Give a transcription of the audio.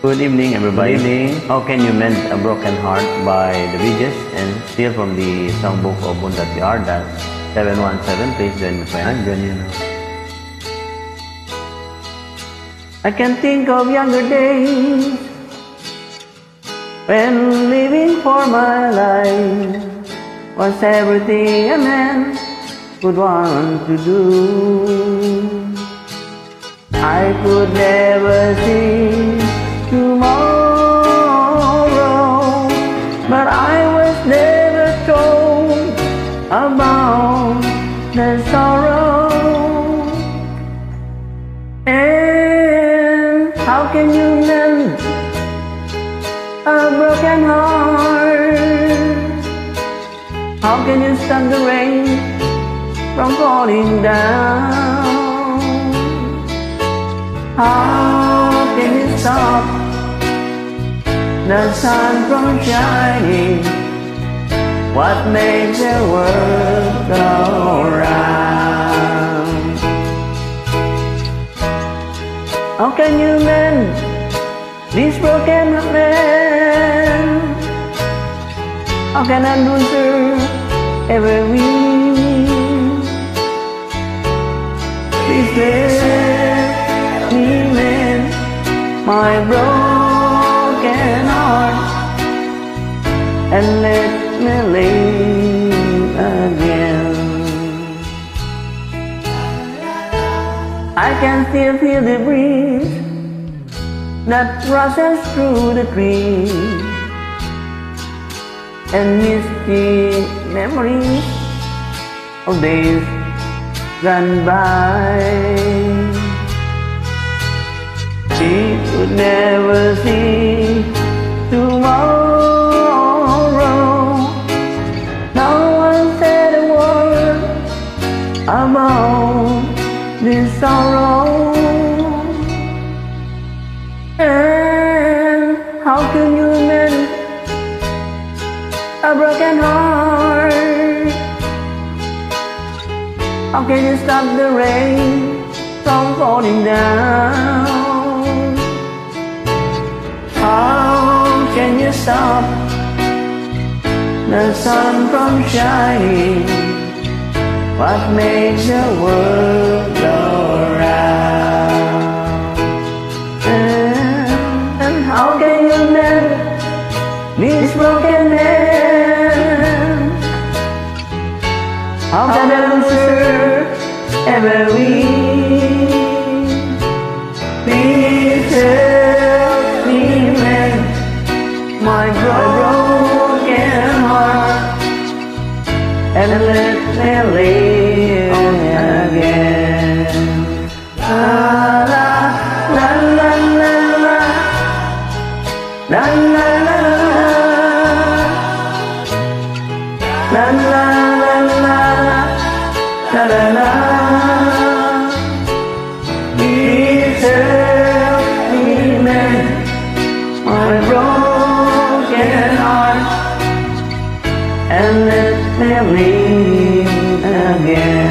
Good evening, everybody. Good evening. How can you mend a broken heart by the Bee and steal from the songbook of Bundat PR? That's 717. Please join me, friend. Join you now. I can think of younger days when living for my life was everything a man would want to do. I could never see the sorrow. And how can you mend a broken heart? How can you stop the rain from falling down? How can you stop the sun from shining? What makes the world go round? How can you mend this broken man? How can I lose ever win? Please let me mend my broken heart and let me live again. I can still feel the breeze that rushes through the trees and misty memories of days gone by. She would never see about this sorrow. And how can you mend a broken heart? How can you stop the rain from falling down? How can you stop the sun from shining? What makes the world go round? And, and how can you mend this broken man? How can I answer every Please let me. La la la la la la la la la la la la la la la married again.